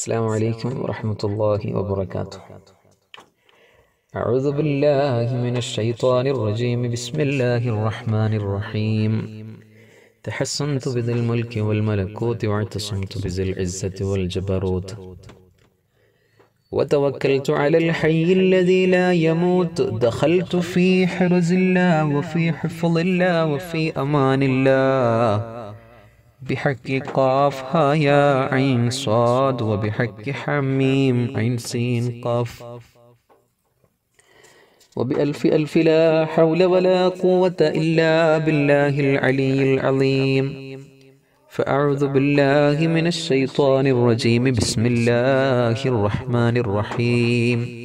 السلام عليكم ورحمة الله وبركاته. أعوذ بالله من الشيطان الرجيم. بسم الله الرحمن الرحيم. تحسنت بذي الملك والملكوت واعتصمت بذي العزة والجبروت. وتوكلت على الحي الذي لا يموت. دخلت في حرز الله وفي حفظ الله وفي أمان الله. بحق قاف ها يا عين صاد وبحق حميم عين سين قاف. وبألف ألف لا حول ولا قوة إلا بالله العلي العظيم. فأعوذ بالله من الشيطان الرجيم. بسم الله الرحمن الرحيم.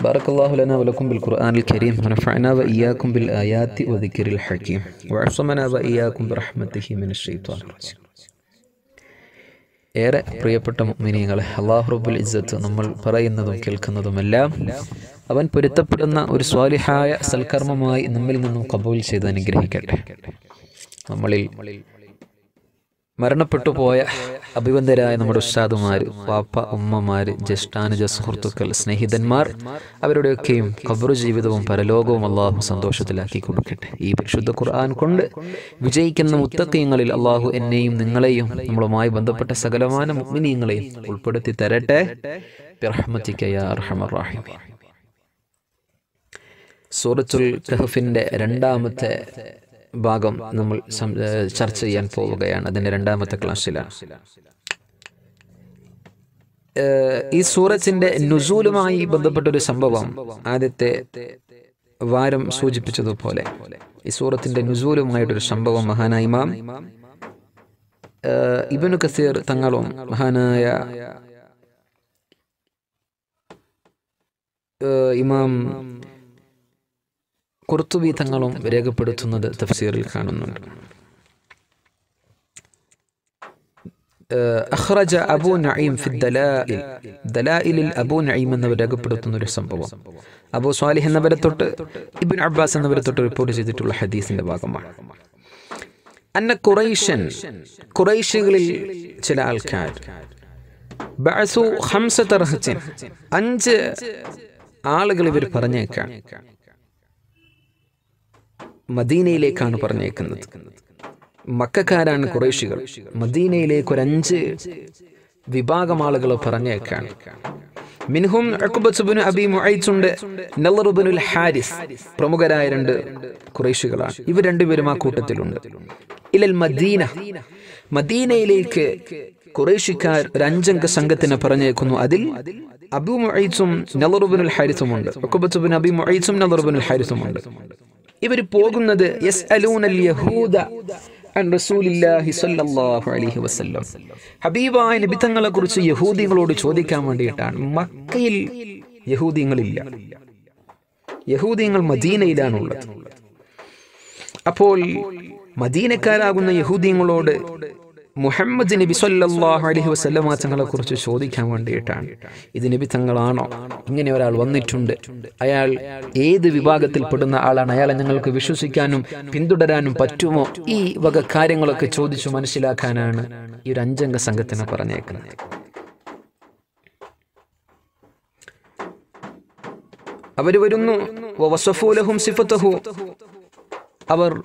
بارك الله لنا ولكم بالقرآن الكريم ونفعنا وإياكم بالآيات وذكر الحكيم وعصمنا وإياكم برحمته من الشيطان الرجيم ഏറെ പ്രിയപ്പെട്ട മുഅ്മിനീങ്ങളെ അള്ളാഹു റബ്ബുൽ ഇസ്സത്ത് നമ്മൾ പറയുന്നതും കേൾക്കുന്നതുമെല്ലാം അവൻ പൊരുത്തപ്പെടുന്ന ഒരു സ്വാലിഹായ സൽക്കർമ്മമായി നമ്മിൽ നിന്നും കബൂൽ ചെയ്ത് അനുഗ്രഹിക്കട്ടെ നമ്മളിൽ മരണപ്പെട്ടു പോയ അഭിവന്ദരായ നമ്മുടെ ഉസ്താദുമാർ വാപ്പ ഉമ്മമാർ ജ്യേഷ്ഠാനുജ സുഹൃത്തുക്കൾ സ്നേഹിതന്മാർ അവരുടെയൊക്കെയും കബറു ജീവിതവും പരലോകവും അള്ളാഹു സന്തോഷത്തിലാക്കി കൊടുക്കട്ടെ. ഈ പരിശുദ്ധ ഖുർആൻ കൊണ്ട് വിജയിക്കുന്ന മുത്തക്കയങ്ങളിൽ അള്ളാഹു എന്നെയും നിങ്ങളെയും നമ്മളുമായി ബന്ധപ്പെട്ട സകലമാന മുഗ്നീയങ്ങളെയും ഉൾപ്പെടുത്തി തരട്ടെ. സൂറത്തുൽ കഹഫിന്റെ രണ്ടാമത്തെ ഭാഗം നമ്മൾ ചർച്ച ചെയ്യാൻ പോവുകയാണ്. അതിന്റെ രണ്ടാമത്തെ ക്ലാസ്സിലാണ് ഈ സൂറത്തിന്റെ നുസൂലുമായി ബന്ധപ്പെട്ട ഒരു സംഭവം ആദ്യത്തെ വാരം സൂചിപ്പിച്ചതുപോലെ. ഈ സൂറത്തിന്റെ നുസൂലുമായിട്ടൊരു സംഭവം മഹാനായ ഇമാം ഇബനു കസീർ തങ്ങളും മഹാനായ ഇമാം കുർത്തുബി തങ്ങളും രേഖപ്പെടുത്തുന്നത് തഫ്സീറിൽ കാണുന്നുണ്ട്. അഹ്റജ അബൂ നഈം ഫി ദലാഇൽ. ദലാഇലിൽ അബൂ നഈം എന്നവർ രേഖപ്പെടുത്തുന്ന ഒരു സംഭവം. അബൂ സ്വാലിഹ് എന്നവരെ തൊട്ട് ഇബ്ൻ അബ്ബാസ് എന്നവരെ തൊട്ട് റിപ്പോർട്ട് ചെയ്തിട്ടുള്ള ഹദീസിന്റെ ഭാഗമാണ്. അന്ന കുറൈഷൻ ഖുറൈശികളിൽ ചില ആൾക്കാർ അഞ്ച് ആളുകൾ ഇവർ പറഞ്ഞേക്കാം മദീനയിലേക്കാണ് പറഞ്ഞേക്കുന്നത്. മക്കാരാണ് കുറേശികൾ. മദീനയിലേക്ക് ഒരു അഞ്ച് വിഭാഗം ആളുകൾ പറഞ്ഞേക്കാണ്. മിൻഹും അക്ബത്തുബിന് അബി മുഅയ്സുണ്ട് നല്ലറുബിനുൽ ഹാരിസ് പ്രമുഖരായ രണ്ട് കുറേശികളാണ്. ഇവർ രണ്ടുപേരും ആ കൂട്ടത്തിലുണ്ട്. ഇലൽ മദീന. മദീനയിലേക്ക് കുറേശിക്കാർ ഒരു അഞ്ചംഗ സംഘത്തിനെ പറഞ്ഞേക്കുന്നു. അതിൽ അബു മുഅയ്സും നല്ലറുബിനുൽ ഹാരിസും ഉണ്ട്. അക്ബത്തുബിൻ അബി മുഅയ്സും നല്ലറുബിനുൽ ഹാരിസും ഉണ്ട്. ഇവർ പോകുന്നത് ഹബീബായ നബി തങ്ങളെ കുറിച്ച് യഹൂദികളോട് ചോദിക്കാൻ വേണ്ടിയിട്ടാണ്. മക്കയിൽ യഹൂദികളില്ല യഹൂദികൾ മദീനയിലാണുള്ളത്. അപ്പോൾ മദീനക്കാരാകുന്ന യഹൂദികളോട് മുഹമ്മദ് നബി സല്ലാഹു അലഹി വസ്ലമ തങ്ങളെ കുറിച്ച് ചോദിക്കാൻ വേണ്ടിയിട്ടാണ്. ഇത് നബി തങ്ങളാണോ? ഇങ്ങനെ ഒരാൾ വന്നിട്ടുണ്ട്. അയാൾ ഏത് വിഭാഗത്തിൽ പെടുന്ന ആളാണ്? അയാളെ ഞങ്ങൾക്ക് വിശ്വസിക്കാനും പിന്തുടരാനും പറ്റുമോ? ഈ വക കാര്യങ്ങളൊക്കെ ചോദിച്ചു മനസ്സിലാക്കാനാണ് ഈ ഒരു അഞ്ചംഗ സംഘത്തിന് പറഞ്ഞേക്കുന്നത്. അവർ വരുന്നു. അവർ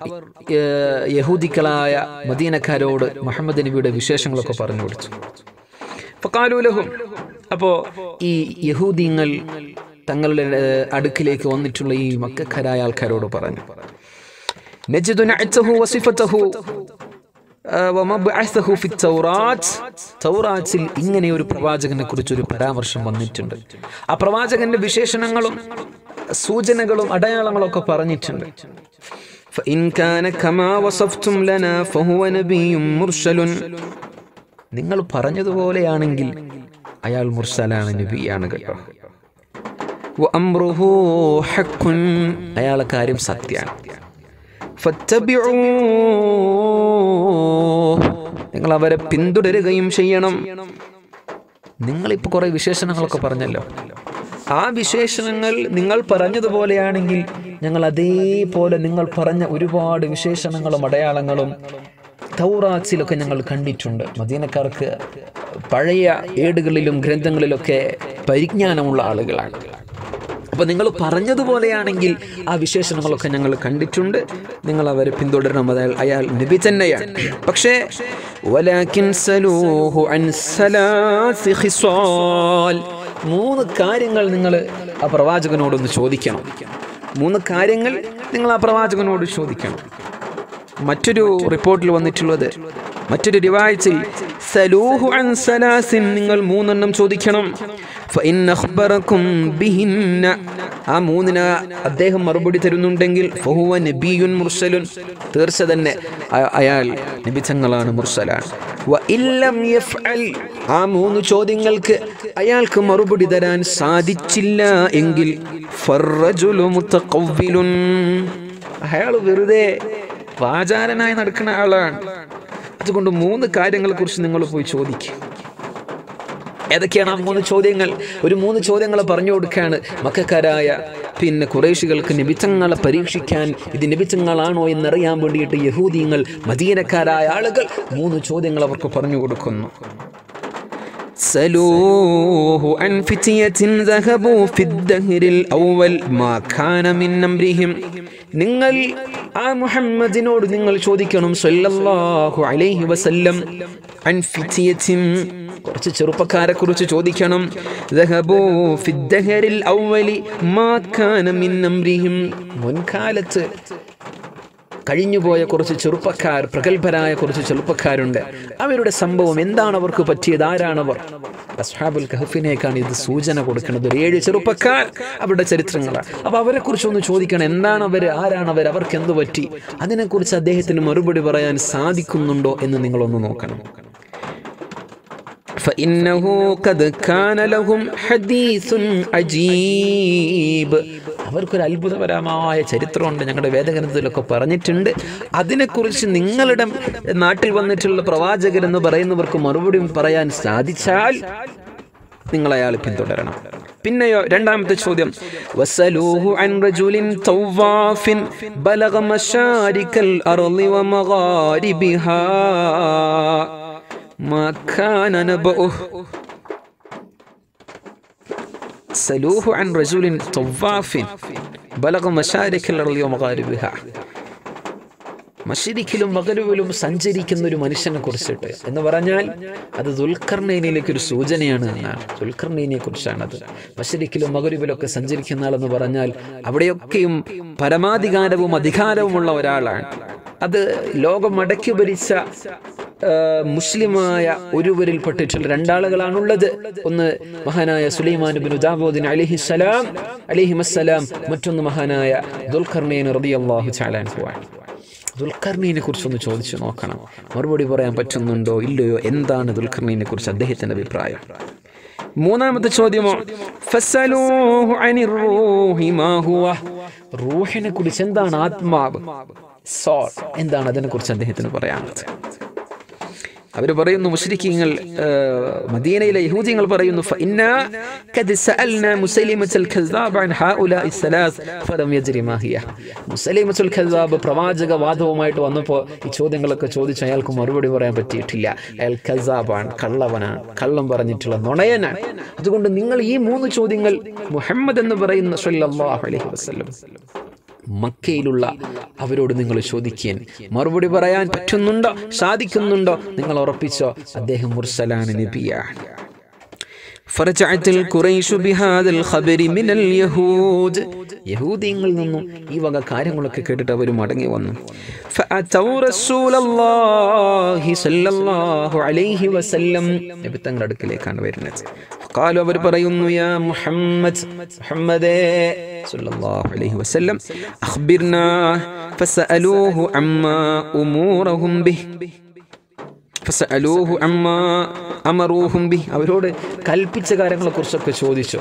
യഹൂദിക്കളായ മദീനക്കാരോട് മുഹമ്മദ് നബിയുടെ വിശേഷങ്ങളൊക്കെ പറഞ്ഞു കൊടുത്തു. ഫക്കാലൂലഹും അപ്പോൾ ഈ യഹൂദിങ്ങൾ തങ്ങളുടെ അടുക്കിലേക്ക് വന്നിട്ടുള്ള ഈ മക്കാരായ ആൾക്കാരോട് പറഞ്ഞു. തൗറാത്തിൽ ഇങ്ങനെ ഒരു പ്രവാചകനെ കുറിച്ച് ഒരു പരാമർശം വന്നിട്ടുണ്ട്. ആ പ്രവാചകന്റെ വിശേഷണങ്ങളും സൂചനകളും അടയാളങ്ങളും ഒക്കെ പറഞ്ഞിട്ടുണ്ട്. فإن كان كما وصفتم لنا فهو نبي مرسل നിങ്ങൾ പറഞ്ഞതുപോലെയാണെങ്കിൽ അയാൾ മുർസലാണ് നബിയാണ് കേട്ടോ വഅംറുഹു ഹഖ്കുൻ അയാളെ കാര്യം സത്യമാണ് ഫത്തബിഊ നിങ്ങൾ അവരെ പിന്തുടരുകയും ചെയ്യണം നിങ്ങളിപ്പോൾ കുറേ വിശേഷണങ്ങളൊക്കെ പറഞ്ഞല്ലോ ആ വിശേഷണങ്ങൾ നിങ്ങൾ പറഞ്ഞതുപോലെയാണെങ്കിൽ ഞങ്ങൾ അതേപോലെ നിങ്ങൾ പറഞ്ഞ ഒരുപാട് വിശേഷണങ്ങളും അടയാളങ്ങളും തൗറാച്ചിലൊക്കെ ഞങ്ങൾ കണ്ടിട്ടുണ്ട്. മദീനക്കാർക്ക് പഴയ ഏടുകളിലും ഗ്രന്ഥങ്ങളിലൊക്കെ പരിജ്ഞാനമുള്ള ആളുകളാണ്. അപ്പോൾ നിങ്ങൾ പറഞ്ഞതുപോലെയാണെങ്കിൽ ആ വിശേഷണങ്ങളൊക്കെ ഞങ്ങൾ കണ്ടിട്ടുണ്ട്. നിങ്ങൾ അവരെ പിന്തുടരണം. അതായത് അയാൾ നബി തന്നെയാണ്. പക്ഷേ വലാകിൻ സലൂഹു അൻ സലാസി മൂന്ന് കാര്യങ്ങൾ നിങ്ങൾ ആ പ്രവാചകനോടൊന്ന് ചോദിക്കണം. മൂന്ന് കാര്യങ്ങൾ നിങ്ങൾ ആ പ്രവാചകനോട് ചോദിക്കണം. മറ്റൊരു റിപ്പോർട്ടിൽ വന്നിട്ടുള്ളത് മറ്റൊരു റിവാഴ്ചയിൽ സലൂഹു അൻ സലാസിൻ നിങ്ങൾ മൂന്നെണ്ണം ചോദിക്കണം. ബിഹിന്ന ആ മൂന്നിന് അദ്ദേഹം മറുപടി തരുന്നുണ്ടെങ്കിൽ ഫഹുവ നബിയുൻ മുർസലുൻ. തീർച്ച തന്നെ അയാൾ നബിച്ചങ്ങളാണ് മുർസലാണ് ആ മൂന്ന് ചോദ്യങ്ങൾക്ക് അയാൾക്ക് മറുപടി തരാൻ സാധിച്ചില്ല എങ്കിൽ അയാൾ വെറുതെ വാചാരനായി നടക്കുന്ന ആളാണ്. അതുകൊണ്ട് മൂന്ന് കാര്യങ്ങളെ കുറിച്ച് നിങ്ങൾ പോയി ചോദിക്കും. ഏതൊക്കെയാണ് ആ മൂന്ന് ചോദ്യങ്ങൾ ഒരു മൂന്ന് ചോദ്യങ്ങൾ പറഞ്ഞു കൊടുക്കുകയാണ് മക്കാരായ പിന്നെ കുറേശികൾക്ക് നിബിത്തങ്ങളെ പരീക്ഷിക്കാൻ ഇത് നിബിത്തങ്ങളാണോ എന്നറിയാൻ വേണ്ടിയിട്ട് യഹൂദിയങ്ങൾ മദീനക്കാരായ ആളുകൾ മൂന്ന് ചോദ്യങ്ങൾ അവർക്ക് പറഞ്ഞു കൊടുക്കുന്നു سلوه عن فتية ذهبوا في الدهر الأول ما كان من أمرهم നിങ്ങൾ ആ മുഹമ്മദിനോട് നിങ്ങൾ ചോദിക്കണം സല്ലല്ലാഹു അലൈഹി വസല്ലം അൻ ഫിത്തിയത്തിൻ കുറച്ച് ചെറുപ്പക്കാരെ കുറിച്ച് ചോദിക്കണം മുൻകാലത്ത് കഴിഞ്ഞുപോയ കുറച്ച് ചെറുപ്പക്കാർ പ്രഗത്ഭരായ കുറച്ച് ചെറുപ്പക്കാരുണ്ട്. അവരുടെ സംഭവം എന്താണ് അവർക്ക് പറ്റിയത്? ആരാണവർ? അസ്ഹാബുൽ ഖഹഫിനേക്കാണ് ഇത് സൂചന കൊടുക്കുന്നത്. ഒരു ഏഴ് ചെറുപ്പക്കാർ അവരുടെ ചരിത്രങ്ങളാണ്. അപ്പോൾ അവരെക്കുറിച്ച് ഒന്ന് ചോദിക്കണം എന്താണ് അവർ ആരാണ് അവർ അവർക്ക് എന്ത് പറ്റി? അതിനെക്കുറിച്ച് അദ്ദേഹത്തിന് മറുപടി പറയാൻ സാധിക്കുന്നുണ്ടോ എന്ന് നിങ്ങളൊന്ന് നോക്കണം. فإنه قد كان لهم حديث عجيب അവർക്കൊരു അത്ഭുതപരമായ ചരിത്രമുണ്ട് ഞങ്ങളുടെ വേദഗ്രന്ഥത്തിലൊക്കെ പറഞ്ഞിട്ടുണ്ട് അതിനെക്കുറിച്ച് നിങ്ങളുടെ നാട്ടിൽ വന്നിട്ടുള്ള പ്രവാചകരെന്ന് പറയുന്നവർക്ക് മറുപടി പറയാൻ സാധിച്ചാൽ നിങ്ങൾ അയാൾ പിന്തുടരണം പിന്നെയോ രണ്ടാമത്തെ ചോദ്യം വസലൂഹു അൻ റജുലിൻ തൗവാഫിൻ ബലഗ മശാരിക്കൽ അർളി വമഗാരിബിഹാ ما كان نبؤه سلوه عن رجل طواف بلغ مشارك الأرض ومغاربها മഷിരിക്കിലും മകരുവിലും സഞ്ചരിക്കുന്ന ഒരു മനുഷ്യനെ കുറിച്ചിട്ട് എന്ന് പറഞ്ഞാൽ അത് ദുൽഖർണയിലേക്ക് ഒരു സൂചനയാണ് എന്നാണ് ദുൽഖർണയിനെ കുറിച്ചാണത് മഷിരിക്കിലും മകരുവിലൊക്കെ സഞ്ചരിക്കുന്ന ആളെന്ന് പറഞ്ഞാൽ അവിടെയൊക്കെയും പരമാധികാരവും അധികാരവുമുള്ള ഒരാളാണ് അത് ലോകം അടക്കി ഭരിച്ച ആ, മുസ്ലിമായ ഒരുവരിൽ പെട്ടിട്ടുള്ള രണ്ടാളുകളാണുള്ളത്. ഒന്ന് മഹാനായ സുലൈമാൻ ബിൻ ഉദാബോദിൻ അലിഹിസ്സലാം അലിഹിമസ്സലാം മറ്റൊന്ന് മഹാനായ ദുൽഖർണൈൻ റളിയല്ലാഹു തആല അൻഹുവാണ് ദുൽഖർണീനെ കുറിച്ചൊന്ന് ചോദിച്ചു നോക്കണം. മറുപടി പറയാൻ പറ്റുന്നുണ്ടോ ഇല്ലയോ? എന്താണ് ദുൽഖർണീനെ കുറിച്ച് അദ്ദേഹത്തിന്റെ അഭിപ്രായം? മൂന്നാമത്തെ ചോദ്യമോ റൂഹിനെ കുറിച്ച് എന്താണ് ആത്മാവ്? സോൾ. എന്താണ് അതിനെ കുറിച്ച് അദ്ദേഹത്തിന് പറയാനുള്ളത്? അവർ പറയുന്നു മുസ്ലിഖിങ്ങൾ മദീനയിലെ യഹൂദിങ്ങൾ പറയുന്നു പ്രവാചക വാദവുമായിട്ട് വന്നപ്പോൾ ഈ ചോദ്യങ്ങളൊക്കെ ചോദിച്ചു അയാൾക്ക് മറുപടി പറയാൻ പറ്റിയിട്ടില്ല. അയാൾ ഖസാബാൻ കള്ളവനാണ് കള്ളം പറഞ്ഞിട്ടുള്ള നുണയനാണ്. അതുകൊണ്ട് നിങ്ങൾ ഈ മൂന്ന് ചോദ്യങ്ങൾ മുഹമ്മദ് എന്ന് പറയുന്ന സല്ലല്ലാഹു അലൈഹി വസല്ലം മക്കയിലുള്ള അവരോട് നിങ്ങൾ ചോദിക്കാൻ. മറുപടി പറയാൻ പറ്റുന്നുണ്ടോ? സാധിക്കുന്നുണ്ടോ? നിങ്ങൾ ഉറപ്പിച്ചോ? അദ്ദേഹം മുർസലാണ് നബിയാണ്. ഫർജഅത്തിൽ ഖുറൈശു ബിഹാദൽ ഖബരി മിനൽ യഹൂദ് യഹൂദിയങ്ങളിൽ നിന്നും ഈ വക കാര്യങ്ങളൊക്കെ കേട്ടിട്ട് അവർ മടങ്ങി വന്നു. നബിത്തങ്ങളുടെ അടുക്കലേക്കാണ് വരുന്നത്. കാലു അവർ പറയുന്നു യാ മുഹമ്മദ് മുഹമ്മദേ സല്ലല്ലാഹു അലൈഹി വസല്ലം അഖ്ബിർനാ ഫസഅലൂഹു അമ്മാ ഉമൂറഹും ബിഹി. ഫസഅലൂഹു അമ്മാ അമറൂഹും ബി അവരോട് കൽപ്പിച്ച കാര്യങ്ങളെക്കുറിച്ചൊക്കെ ചോദിച്ചു.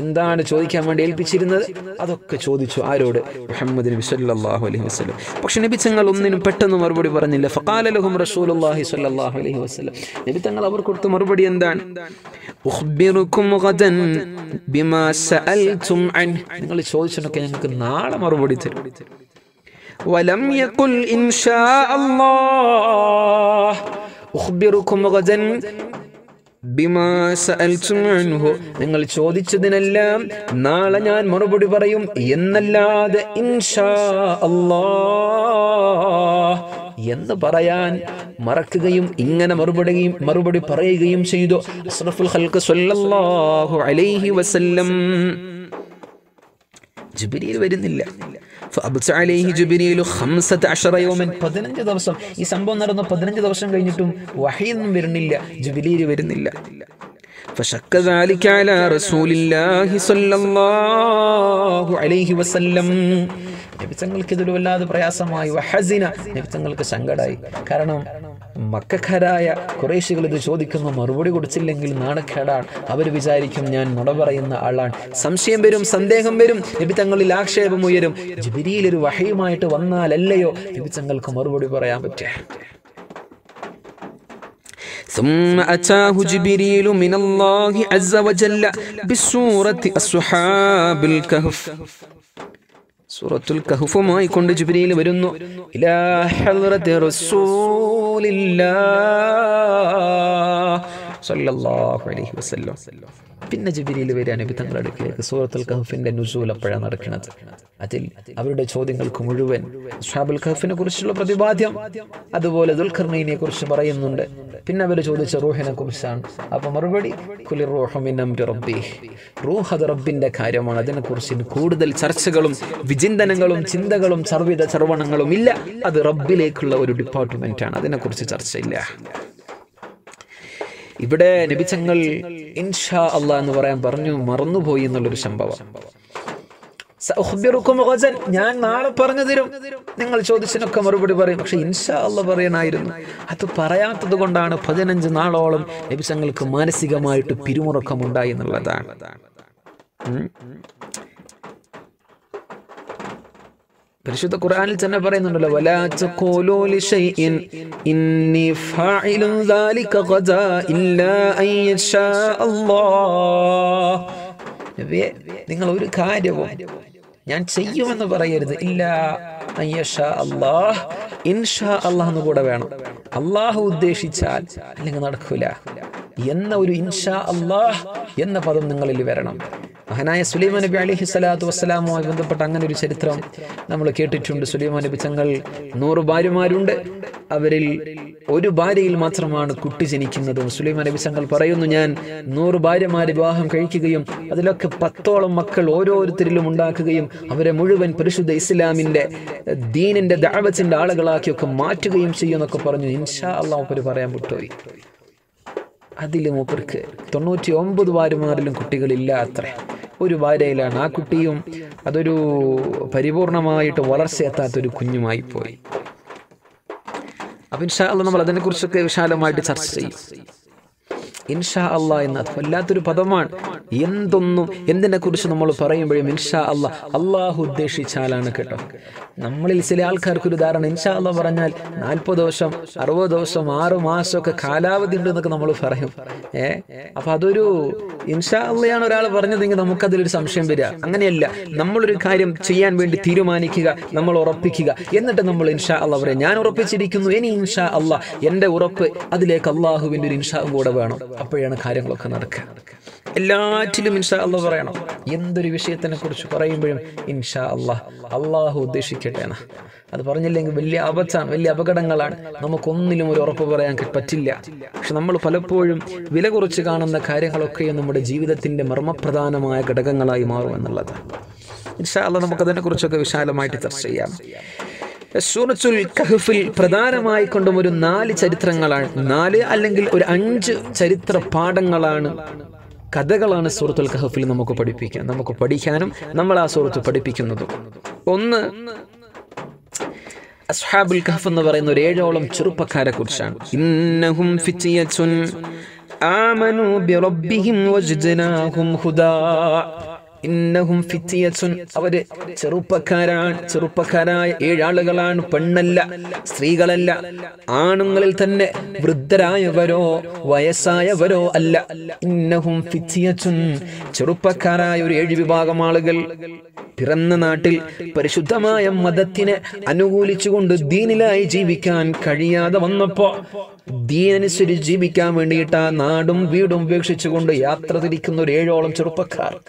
എന്താണ് ചോദിക്കാൻ വേണ്ടി ഏൽപ്പിച്ചിരുന്നത്? അതൊക്കെ ചോദിച്ചു ആരോട്? മുഹമ്മദ് നബി സല്ലല്ലാഹു അലൈഹി വസല്ലം. പക്ഷെ നബി തങ്ങൾ ഒന്നിനും പെട്ടെന്ന് മറുപടി പറഞ്ഞില്ല. ഫഖാല ലഹും റസൂലുള്ളാഹി സല്ലല്ലാഹു അലൈഹി വസല്ലം. നബി തങ്ങൾ അവർ കൊടുത്ത മറുപടി എന്താണ്? ഉഖ്ബിറുകും ഗദൻ ബിമാ സഅൽതും അൻ. നിങ്ങൾ ചോദിച്ചതിനൊക്കെ ഞങ്ങൾക്ക് നാളെ മറുപടി തരും. വലം യഖുൽ ഇൻഷാ അല്ലാഹ്. ഉഖ്ബിറുക്കും ഗജൻ നിങ്ങൾ ചോദിച്ചതിനെല്ലാം നാളെ ഞാൻ മറുപടി പറയും എന്നല്ലാതെ ഇൻഷാ അല്ലാഹ് എന്ന് പറയാൻ മറക്കുകയും ഇങ്ങനെ മറുപടിയും മറുപടി പറയുകയും ചെയ്തു. അസ്റഫുൽ ഹൽക്ക് സല്ലല്ലാഹു അലൈഹി വസല്ലം. ജുബിലിയിൽ വരുന്നില്ല. ഫഅബ്ത അലൈഹി ജിബ്രീലു ഖംസത അശറ യൗമൻ 15 ദിവസം ഈ സംഭവം നടന്ന 15 ദിവസം കഴിഞ്ഞിട്ടും വഹയൊന്നും വരുന്നില്ല ജിബ്രീൽ വരുന്നില്ല فشك ذلك على رسول الله صلى الله عليه وسلم നബി തങ്ങൾക്ക് ഇതൊരു വല്ലാതെ പ്രയാസമായി വഹസിന നബി തങ്ങൾക്ക് സങ്കടായി കാരണം മക്കാരായ കുറേശികൾ ഇത് ചോദിക്കുന്ന മറുപടി കൊടുത്തില്ലെങ്കിൽ നാണക്കേടാണ് അവർ വിചാരിക്കും ഞാൻ നുണ പറയുന്ന ആളാണ് സംശയം വരും സന്ദേഹം വരും നബി തങ്ങളിൽ ആക്ഷേപം ഉയരും ജിബിരിയിൽ ഒരു വഹയുമായിട്ട് വന്നാലല്ലയോ നബി തങ്ങൾക്ക് മറുപടി പറയാൻ പറ്റുക ثم أتاه جبريل من الله عز وجل بسورة أصحاب الكهف സൂറത്തുൽ കഹുഫുമായി കൊണ്ട് ജിബ്രീൽ വരുന്നു. ഇലാ ഹദ്റത്തി റസൂലില്ലാഹ്. സല്ലല്ലാഹു അലൈഹി വസല്ലം. പിന്നെ ജിബ്രീൽ വരെ അനുബിധങ്ങൾ അടുക്കിലേക്ക് സൂറത്തുൽ കഹഫിന്റെ നുസൂൽ അപ്പോഴാണ് നടക്കുന്നത്. അതിൽ അവരുടെ ചോദ്യങ്ങൾക്ക് മുഴുവൻ ഷാബുൽ കഹഫിനെ കുറിച്ചുള്ള പ്രതിപാദ്യം അതുപോലെ ദുൽഖർണീനെ കുറിച്ച് പറയുന്നുണ്ട്. പിന്നെ അവർ ചോദിച്ച റൂഹിനെ കുറിച്ചാണ്. അപ്പൊ മറുപടി കുലി റബ്ബി റൂഹ് അത് റബ്ബിന്റെ കാര്യമാണ്. അതിനെക്കുറിച്ച് കൂടുതൽ ചർച്ചകളും വിചിന്തനങ്ങളും ചിന്തകളും സർവിത ചർവണങ്ങളും ഇല്ല. അത് റബ്ബിലേക്കുള്ള ഒരു ഡിപ്പാർട്ട്മെന്റ് ആണ്. അതിനെക്കുറിച്ച് ചർച്ചയില്ല. ഇവിടെ നബിച്ചങ്ങൾ ഇൻഷാ അള്ള എന്ന് പറയാൻ പറഞ്ഞു മറന്നുപോയി എന്നുള്ളൊരു സംഭവം. ഞാൻ നാളെ പറഞ്ഞു തരും. നിങ്ങൾ ചോദിച്ചതിനൊക്കെ മറുപടി പറയും. പക്ഷെ ഇൻഷാ അല്ല പറയണായിരുന്നു അത് പറയാത്തത് കൊണ്ടാണ് പതിനഞ്ച് നാളോളം നബിസങ്ങൾക്ക് മാനസികമായിട്ട് പിരിമുറക്കമുണ്ടായി എന്നുള്ളതാണ്. പരിശുദ്ധ ഖുർആനിൽ തന്നെ പറയുന്നുണ്ടല്ലോ വലാ തഖൂലു ഇന്നി ദാലിക ഇല്ലാ അൻ യശാ അല്ലാഹ്. നിങ്ങൾ ഒരു കാര്യവും ഞാൻ ചെയ്യുമെന്ന് പറയരുത്. ഇല്ല അൻ യശാ അല്ലാഹ് ഇൻഷാ അല്ലാഹ് കൂടെ വേണം. അള്ളാഹു ഉദ്ദേശിച്ചാൽ അല്ലെങ്കിൽ നടക്കൂല. എന്ന ഒരു ഇൻഷാ അല്ലാഹ് എന്ന പദം നിങ്ങളിൽ വരണം. മഹാനായ സുലൈമാൻ നബി അലൈഹി സ്വലാത്തു വസ്സലാമുമായി ബന്ധപ്പെട്ട അങ്ങനെ ഒരു ചരിത്രം നമ്മൾ കേട്ടിട്ടുണ്ട്. സുലൈമാൻ നബി തങ്ങൾ നൂറ് ഭാര്യമാരുണ്ട്. അവരിൽ ഒരു ഭാര്യയിൽ മാത്രമാണ് കുട്ടി ജനിക്കുന്നത്. സുലൈമാൻ നബി തങ്ങൾ പറയുന്നു ഞാൻ നൂറ് ഭാര്യമാരെ വിവാഹം കഴിക്കുകയും അതിലൊക്കെ പത്തോളം മക്കൾ ഓരോരുത്തരിലും ഉണ്ടാക്കുകയും അവരെ മുഴുവൻ പരിശുദ്ധ ഇസ്ലാമിന്റെ ദീനിന്റെ ദാവത്തിന്റെ ആളുകളാക്കിയൊക്കെ മാറ്റുകയും ചെയ്യുമെന്നൊക്കെ പറഞ്ഞു. ഇൻഷാ അള്ളാഹ് പറയാൻ വിട്ടുപോയി അതിൽ മൂപ്പർക്ക് തൊണ്ണൂറ്റി ഒമ്പത് ഭാര്യമാരിലും കുട്ടികളില്ല അത്ര. ഒരു ഭാര്യയിലാണ് ആ കുട്ടിയും അതൊരു പരിപൂർണമായിട്ട് വളർച്ച ഒരു കുഞ്ഞുമായി പോയി അപ്പം ഇൻഷാ അല്ല നമ്മൾ അതിനെക്കുറിച്ചൊക്കെ വിശാലമായിട്ട് ചർച്ച ചെയ്യും. ഇൻഷാ അല്ല എന്ന് വല്ലാത്തൊരു പദമാണ്. എന്തൊന്നും എന്തിനെ കുറിച്ച് നമ്മൾ പറയുമ്പോഴും ഇൻഷാ അല്ല അള്ളാഹു ഉദ്ദേശിച്ചാലാണ് കേട്ടോ. നമ്മളിൽ ചില ആൾക്കാർക്ക് ഒരു ധാരണ ഇൻഷാ അല്ല പറഞ്ഞാൽ നാൽപ്പത് ദിവസം അറുപത് ദിവസം ആറ് മാസമൊക്കെ കാലാവധി ഉണ്ട് എന്നൊക്കെ നമ്മൾ പറയും. ഏ? അപ്പൊ അതൊരു ഇൻഷാ അല്ലയാണ് ഒരാൾ പറഞ്ഞതെങ്കിൽ നമുക്കതിലൊരു സംശയം വരിക. അങ്ങനെയല്ല നമ്മളൊരു കാര്യം ചെയ്യാൻ വേണ്ടി തീരുമാനിക്കുക നമ്മൾ ഉറപ്പിക്കുക. എന്നിട്ട് നമ്മൾ ഇൻഷാ അല്ല പറയാം ഞാൻ ഉറപ്പിച്ചിരിക്കുന്നു ഇനി ഇൻഷാ അല്ല എന്റെ ഉറപ്പ് അതിലേക്ക് അള്ളാഹുവിന്റെ ഒരു ഇൻഷാ കൂടെ വേണം. അപ്പോഴാണ് കാര്യങ്ങളൊക്കെ നടക്കുക. എല്ലാറ്റിലും ഇൻഷാ അള്ളാഹ് പറയണം. എന്തൊരു വിഷയത്തിനെ കുറിച്ച് പറയുമ്പോഴും ഇൻഷാ അള്ളാഹ് അള്ളാഹു ഉദ്ദേശിക്കട്ടെ അത് പറഞ്ഞില്ലെങ്കിൽ വലിയ അബദ്ധാണ് വലിയ അപകടങ്ങളാണ്. നമുക്കൊന്നിലും ഒരു ഉറപ്പ് പറയാൻ പറ്റില്ല. പക്ഷെ നമ്മൾ പലപ്പോഴും വില കുറച്ച് കാണുന്ന കാര്യങ്ങളൊക്കെയും നമ്മുടെ ജീവിതത്തിന്റെ മർമ്മപ്രധാനമായ ഘടകങ്ങളായി മാറും എന്നുള്ളതാണ്. ഇൻഷാ അള്ളാഹ് നമുക്കതിനെ കുറിച്ചൊക്കെ വിശാലമായിട്ട് ചർച്ച ചെയ്യാം. സൂറത്തുൽ കഹഫിൽ പ്രധാനമായി കൊണ്ടും ഒരു നാല് ചരിത്രങ്ങളാണ്. നാല് അല്ലെങ്കിൽ ഒരു അഞ്ച് ചരിത്ര പാഠങ്ങളാണ് കഥകളാണ് സൂറത്തുൽ കഹഫിൽ നമുക്ക് പഠിപ്പിക്കാൻ നമുക്ക് പഠിക്കാനും നമ്മൾ ആ സൂറത്ത് പഠിപ്പിക്കുന്നതും. ഒന്ന് അസ്ഹാബുൽ കഹഫ് എന്ന് പറയുന്ന ഒരു ഏഴോളം ചെറുപ്പക്കാരെ കുറിച്ചാണ്. ഇന്നഹും ഫിത്തിയത്തുൻ ആമനു ബിറബ്ബിഹിം വജ്ദനാഹും ഹുദാ. ഇന്നഹും ഫിത്തിയസുൻ അവർ ചെറുപ്പക്കാരാണ്. ചെറുപ്പക്കാരായ ഏഴാളുകളാണ്. പെണ്ണല്ല സ്ത്രീകളല്ല. ആണുങ്ങളിൽ തന്നെ വൃദ്ധരായവരോ വയസ്സായവരോ അല്ല. ഇന്നഹും ഫിത്തിയസുൻ ചെറുപ്പക്കാരായ ഒരു ഏഴ് വിഭാഗം ആളുകൾ. പിറന്ന നാട്ടിൽ പരിശുദ്ധമായ മതത്തിനെ അനുകൂലിച്ചുകൊണ്ട് ദീനിലായി ജീവിക്കാൻ കഴിയാതെ വന്നപ്പോ ദീനനുസരിച്ച് ജീവിക്കാൻ വേണ്ടിയിട്ട് ആ നാടും വീടും ഉപേക്ഷിച്ചുകൊണ്ട് യാത്ര തിരിക്കുന്ന ഒരു ഏഴോളം ചെറുപ്പക്കാർ.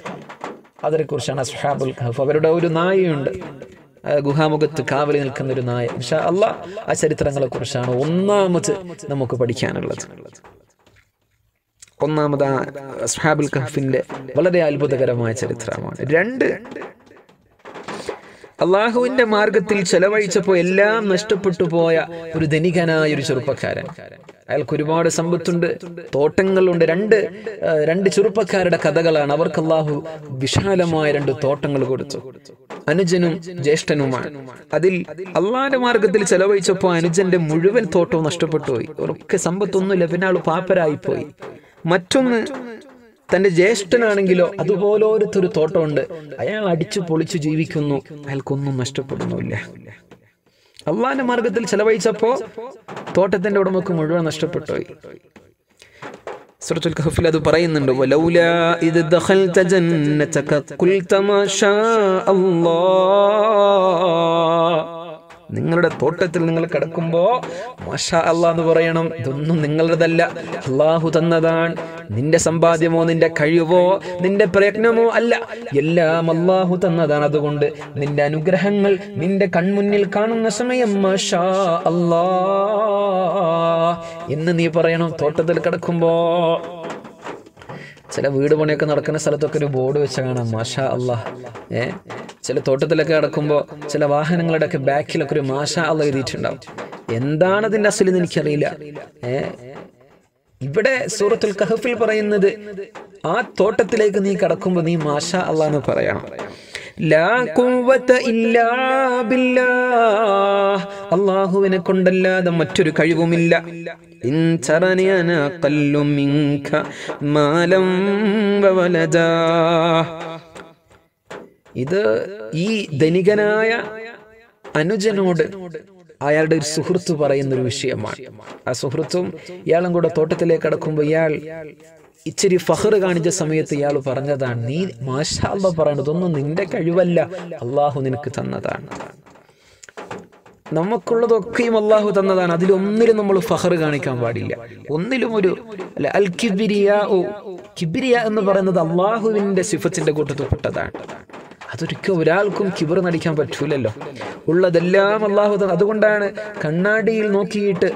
അതിനെ കുറിച്ചാണ് അസ്ഹാബുൽ ഖഹഫ്. അവരുടെ ഒരു നായയുണ്ട്. ഗുഹാമുഖത്ത് കാവലി നിൽക്കുന്ന ഒരു നായ. ഇൻഷാ അല്ല ആ ചരിത്രങ്ങളെ കുറിച്ചാണ് ഒന്നാമത് നമുക്ക് പഠിക്കാനുള്ളത്. ഒന്നാമത് ആ അസ്ഹാബുൽ കഹഫിന്റെ വളരെ അത്ഭുതകരമായ ചരിത്രമാണ്. രണ്ട് അള്ളാഹുവിന്റെ മാർഗത്തിൽ ചെലവഴിച്ചപ്പോൾ എല്ലാം നഷ്ടപ്പെട്ടു പോയ ഒരു ധനികനായ ഒരു ചെറുപ്പക്കാരൻ. അയാൾക്ക് ഒരുപാട് സമ്പത്തുണ്ട് തോട്ടങ്ങളുണ്ട്. രണ്ട് രണ്ട് ചെറുപ്പക്കാരുടെ കഥകളാണ് അവർക്ക് അള്ളാഹു വിശാലമായ രണ്ട് തോട്ടങ്ങൾ കൊടുത്തു. അനുജനും ജ്യേഷ്ഠനുമാണ്. അതിൽ അള്ളാന്റെ മാർഗത്തിൽ ചെലവഴിച്ചപ്പോൾ അനുജന്റെ മുഴുവൻ തോട്ടവും നഷ്ടപ്പെട്ടു പോയി ഒരൊക്കെ സമ്പത്തൊന്നുമില്ല പിന്നെ ആൾ പാപ്പരായിപ്പോയി. മറ്റൊന്ന് തന്റെ ജ്യേഷ്ഠനാണെങ്കിലോ അതുപോലൊരു തോട്ടമുണ്ട്. അയാൾ അടിച്ചു പൊളിച്ചു ജീവിക്കുന്നു. അയാൾക്കൊന്നും നഷ്ടപ്പെടുന്നില്ല അള്ളാന്റെ മാർഗത്തിൽ ചെലവഴിച്ചപ്പോ തോട്ടത്തിന്റെ ഉടമക്ക് മുഴുവൻ നഷ്ടപ്പെട്ടുപോയി. സൂറത്തുൽ അത് പറയുന്നുണ്ട്. നിങ്ങളുടെ തോട്ടത്തിൽ നിങ്ങൾ കിടക്കുമ്പോ മഷാ അല്ലാ എന്ന് പറയണം ഇതൊന്നും നിങ്ങളുടേതല്ല. അള്ളാഹു തന്നതാണ്. നിന്റെ സമ്പാദ്യമോ നിന്റെ കഴിവോ നിന്റെ പ്രയത്നമോ അല്ല. എല്ലാം അള്ളാഹു തന്നതാണ് അതുകൊണ്ട് നിന്റെ അനുഗ്രഹങ്ങൾ നിന്റെ കൺമുന്നിൽ കാണുന്ന സമയം മഷാ അല്ലാ എന്ന് നീ പറയണം. തോട്ടത്തിൽ കിടക്കുമ്പോ ചില വീട് പണിയൊക്കെ നടക്കുന്ന സ്ഥലത്തൊക്കെ ഒരു ബോർഡ് വെച്ച കാണാം മാഷാ അള്ളാഹ് ഏ? ചില തോട്ടത്തിലൊക്കെ കിടക്കുമ്പോൾ ചില വാഹനങ്ങളുടെ ഒക്കെ ബാക്കിലൊക്കെ ഒരു മാഷ അള്ള എഴുതിയിട്ടുണ്ടാവും. എന്താണ് അതിന്റെ അസലെന്ന് എനിക്കറിയില്ല. ഇവിടെ സൂറത്തുൽ കഹഫിൽ പറയുന്നത് ആ തോട്ടത്തിലേക്ക് നീ കടക്കുമ്പോൾ നീ മാഷ അള്ള എന്ന് പറയണം. അള്ളാഹുവിനെ കൊണ്ടല്ലാതെ മറ്റൊരു കഴിവുമില്ല. ഇത് ഈ ധനികനായ അനുജനോട് അയാളുടെ ഒരു സുഹൃത്ത് പറയുന്ന ഒരു വിഷയമാണ്. ആ സുഹൃത്തും ഇയാളും കൂടെ തോട്ടത്തിലേക്ക് കടക്കുമ്പോൾ ഇയാൾ ഇച്ചിരി ഫഹർ കാണിച്ച സമയത്ത് ഇയാൾ പറഞ്ഞതാണ് നീ മാഷാ പറയണതൊന്നും പറയണത് നിന്റെ കഴിവല്ല അള്ളാഹു നിനക്ക് തന്നതാണ്. നമുക്കുള്ളതൊക്കെയും അള്ളാഹു തന്നതാണ് അതിലൊന്നിലും നമ്മൾ ഫഹർ കാണിക്കാൻ പാടില്ല. ഒന്നിലും ഒരു അല്ല അൽ കിബിരിയ ഓ കിബിരിയ എന്ന് പറയുന്നത് അള്ളാഹുവിന്റെ സിഫത്തിന്റെ കൂട്ടത്തിൽപ്പെട്ടതാണ്. അതൊരിക്കലും ഒരാൾക്കും കിബർ നടിക്കാൻ പറ്റൂലല്ലോ. ഉള്ളതെല്ലാം അള്ളാഹു അതുകൊണ്ടാണ് കണ്ണാടിയിൽ നോക്കിയിട്ട്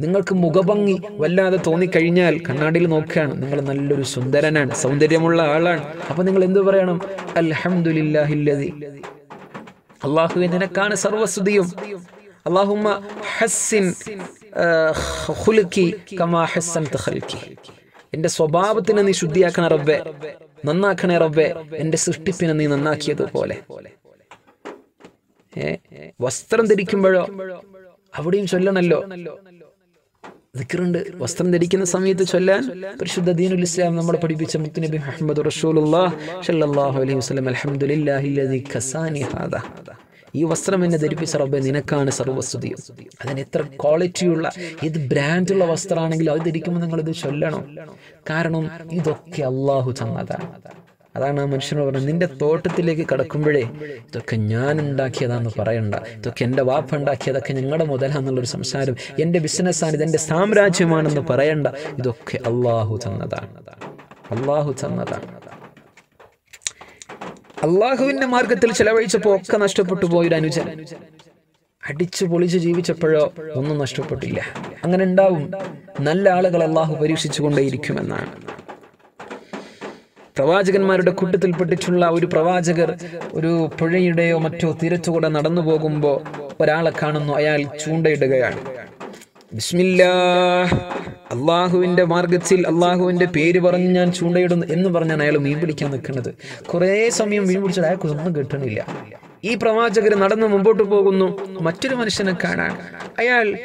നിങ്ങൾക്ക് മുഖഭംഗി വല്ലാതെ തോന്നിക്കഴിഞ്ഞാൽ കണ്ണാടിയിൽ നോക്കുകയാണ്. നിങ്ങൾ നല്ലൊരു സുന്ദരനാണ് സൗന്ദര്യമുള്ള ആളാണ്. അപ്പൊ നിങ്ങൾ എന്തു പറയണം? അലഹമുല്ലാഹില്ലതി അള്ളാഹുവെ നിനക്കാണ് സർവസ്തുതിയും. അള്ളാഹുമ്മ ഹസ്സിൻ ഹുലുക്കി കമാ ഹസ്സൻ ഖൽക്കി. എന്റെ സ്വഭാവത്തിനെ നീ ശുദ്ധിയാക്കണ റബ്ബെ നന്നാക്കണേ റബ്ബെ എന്റെ സൃഷ്ടിപ്പിനെ നീ നന്നാക്കിയതുപോലെ. ഏ വസ്ത്രം ധരിക്കുമ്പോഴോ? അവിടെയും ചൊല്ലണല്ലോ. ദിക്റുണ്ട്. വസ്ത്രം ധരിക്കുന്ന സമയത്ത് ചൊല്ലാൻ പരിശുദ്ധ ദീനുൽ ഇസ്ലാം നമ്മളെ പഠിപ്പിച്ച മുത്തുനബി മുഹമ്മദ് റസൂലുള്ളാഹി സ്വല്ലല്ലാഹു അലൈഹി വസല്ലം. അൽഹംദുലില്ലാഹി ഖസാനി ഹാദാ. ഈ വസ്ത്രം എന്നെ ധരിപ്പിച്ച റബ്ബെ നിനക്കാണ് സർവസ്തുതിയും അതിന് എത്ര ക്വാളിറ്റിയുള്ള ഏത് ബ്രാൻഡുള്ള വസ്ത്രമാണെങ്കിലും അത് ധരിക്കുമ്പോൾ നിങ്ങൾ ഇത് ചൊല്ലണം. കാരണം ഇതൊക്കെ അള്ളാഹു തന്നതാണ്. അതാണ് ആ മനുഷ്യനോട് പറഞ്ഞത് നിന്റെ തോട്ടത്തിലേക്ക് കടക്കുമ്പോഴേ ഇതൊക്കെ ഞാൻ ഉണ്ടാക്കിയതാന്ന് പറയണ്ട. ഇതൊക്കെ എന്റെ വാപ്പ ഉണ്ടാക്കിയതൊക്കെ ഞങ്ങളുടെ മുതലാന്നുള്ളൊരു സംസാരം എന്റെ ബിസിനസ്സാണ് എന്റെ സാമ്രാജ്യമാണെന്ന് പറയണ്ട. ഇതൊക്കെ അള്ളാഹു തന്നതാണ്. അള്ളാഹു തന്നതാണ്. അള്ളാഹുവിന്റെ മാർഗത്തിൽ ചെലവഴിച്ചപ്പോ ഒക്കെ നഷ്ടപ്പെട്ടു പോയൊരു അനുജൻ. അടിച്ചു പൊളിച്ച് ജീവിച്ചപ്പോഴോ ഒന്നും നഷ്ടപ്പെട്ടില്ല. അങ്ങനെ ഉണ്ടാവും. നല്ല ആളുകൾ അള്ളാഹു പരീക്ഷിച്ചുകൊണ്ടേയിരിക്കുമെന്നാണ്. പ്രവാചകന്മാരുടെ കൂട്ടത്തിൽപ്പെട്ടിട്ടുള്ള ഒരു പ്രവാചകർ ഒരു പുഴയുടെയോ മറ്റോ തീരത്തുകൂടെ നടന്നു പോകുമ്പോൾ ഒരാളെ കാണുന്നു. അയാൾ ചൂണ്ടയിടുകയാണ്. അള്ളാഹുവിന്റെ മാർഗത്തിൽ അള്ളാഹുവിന്റെ പേര് പറഞ്ഞ് ഞാൻ ചൂണ്ടയിടുന്നു എന്ന് പറഞ്ഞാണ് അയാൾ മീൻ പിടിക്കാൻ നിൽക്കുന്നത്. കുറേ സമയം മീൻ പിടിച്ചാൽ അയാൾക്ക് ഒന്നും കിട്ടണില്ല. ഈ പ്രവാചകർ നടന്ന് മുമ്പോട്ട് പോകുന്നു. മറ്റൊരു മനുഷ്യനെ കാണാൻ. അയാൾ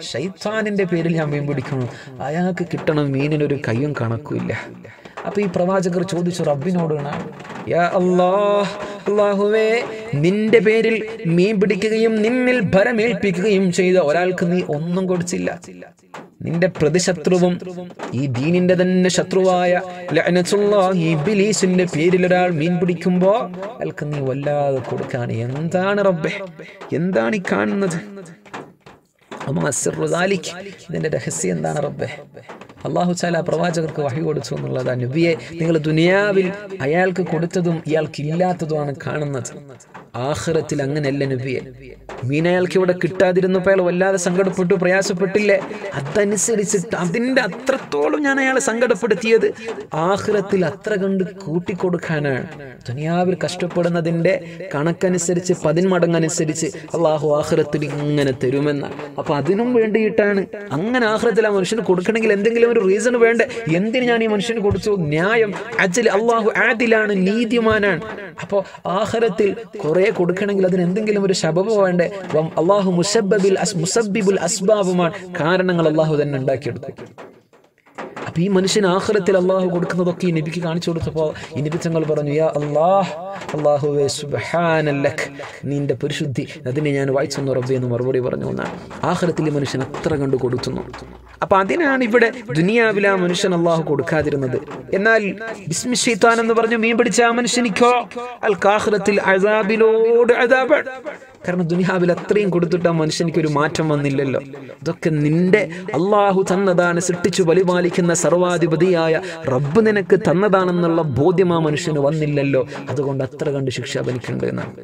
ഷൈത്താനിന്റെ പേരിൽ ഞാൻ മീൻ പിടിക്കുന്നു. അയാൾക്ക് കിട്ടണം മീനിനൊരു കയ്യും കണക്കുമില്ല. അപ്പൊ ഈ പ്രവാചകർ ചോദിച്ചു റബ്ബിനോടാണ് യാ നിന്റെ പേരിൽ മീൻ പിടിക്കുകയും നിന്നിൽ ഭരമേൽപ്പിക്കുകയും ചെയ്ത ഒരാൾക്ക് നീ ഒന്നും കൊടുത്തില്ല. നിന്റെ പ്രതിശത്രുവും ഈ ദീനിന്റെ തന്നെ ശത്രുവായ ഇബിലീസിന്റെ പേരിൽ ഒരാൾ മീൻ പിടിക്കുമ്പോ അയാൾക്ക് നീ വല്ലാതെ കൊടുക്കാൻ എന്താണ് റബ്ബെ? എന്താണ് ഈ കാണുന്നത്? ഇതിന്റെ രഹസ്യം എന്താണ് റബ്ബേ? അള്ളാഹു ചാല പ്രവാചകർക്ക് വഹി കൊടുത്തു എന്നുള്ളതാണ് നബിയെ നിങ്ങൾ ദുനിയാവിൽ അയാൾക്ക് കൊടുത്തതും ഇയാൾക്ക് ഇല്ലാത്തതുമാണ് കാണുന്നത്. ആഖിറത്തിൽ അങ്ങനെയല്ല നബിയെ? മീൻ അയാൾക്ക് ഇവിടെ കിട്ടാതിരുന്നപ്പോൾ അയാൾ വല്ലാതെ സങ്കടപ്പെട്ടു പ്രയാസപ്പെട്ടില്ലേ? അതനുസരിച്ചിട്ട് അതിന്റെ അത്രത്തോളം ഞാൻ അയാളെ സങ്കടപ്പെടുത്തിയത്. ആഹ്റത്തിൽ അത്ര കണ്ട് കൂട്ടിക്കൊടുക്കാനാണ്. ദുനിയാവിൽ കഷ്ടപ്പെടുന്നതിന്റെ കണക്കനുസരിച്ച് പതിന്മടങ്ങനുസരിച്ച് അള്ളാഹു ആഹ്റത്തിൽ ഇങ്ങനെ തരുമെന്ന് അപ്പൊ അതിനും വേണ്ടിയിട്ടാണ്. അങ്ങനെ ആഹ്റത്തിൽ ആ മനുഷ്യന് കൊടുക്കണമെങ്കിൽ എന്തെങ്കിലും ഒരു റീസൺ വേണ്ടേ? എന്തിന് ഞാൻ ഈ മനുഷ്യന് കൊടുത്തു? ന്യായം അജിൽ അള്ളാഹു ആദിലാണ് നീതിമാനാണ്. അപ്പോൾ ആഹ്റത്തിൽ കൊടുക്കണമെങ്കിൽ അതിന് എന്തെങ്കിലും ഒരു ശബബ് വേണ്ടേ? അള്ളാഹു അസ് മുസബിബുൽ അസ്ബാബുമാണ് കാരണങ്ങൾ അള്ളാഹു തന്നെ ഉണ്ടാക്കിയെടുത്തു. അപ്പൊ ഈ മനുഷ്യൻ ആഹ്ലത്തിൽ അള്ളാഹു കൊടുക്കുന്നതൊക്കെ ഈ നബിക്ക് കാണിച്ചു കൊടുത്തപ്പോൾ ഈ നബി തങ്ങൾ പറഞ്ഞു യാ അള്ളാഹ് അള്ളാഹുവേ സുബ്ഹാനല്ലക് നിന്റെ പരിശുദ്ധി അതിനെ ഞാൻ വായിച്ചെന്നു റബ്ബി എന്ന് മറുപടി പറഞ്ഞു എന്നാണ് ആഹ്ലത്തിൽ ഈ മനുഷ്യൻ അത്ര കണ്ട് കൊടുക്കുന്നു അപ്പൊ അതിനാണ് ഇവിടെ ദുനിയാവിൽ ആ മനുഷ്യൻ അള്ളാഹു കൊടുക്കാതിരുന്നത്. എന്നാൽ ബിസ്മി എന്ന് പറഞ്ഞു മീൻ പിടിച്ച ആ മനുഷ്യനിക്കോ? അൽ കാഹ്ലത്തിൽ അസാബിലോട് അതാബ് കാരണം ദുനിയാവിൽ അത്രയും കൊടുത്തിട്ട് ആ മനുഷ്യനിക്ക് ഒരു മാറ്റം വന്നില്ലല്ലോ. ഇതൊക്കെ നിന്റെ അള്ളാഹു തന്നതാണ് സൃഷ്ടിച്ചു പരിപാലിക്കുന്ന സർവാധിപതിയായ റബ്ബ് നിനക്ക് തന്നതാണെന്നുള്ള ബോധ്യം ആ മനുഷ്യന് വന്നില്ലല്ലോ. അതുകൊണ്ട് അത്ര കണ്ട് ശിക്ഷ അവനിക്കുണ്ട് എന്നാണ്.